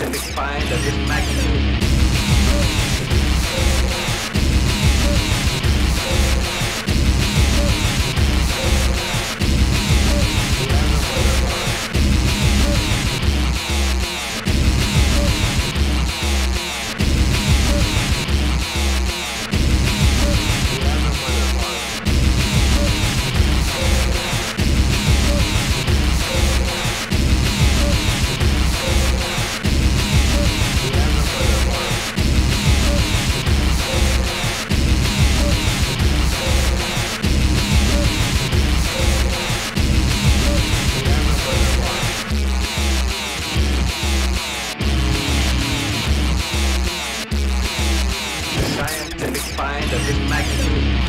scientific find of his magnitude. in magnitude.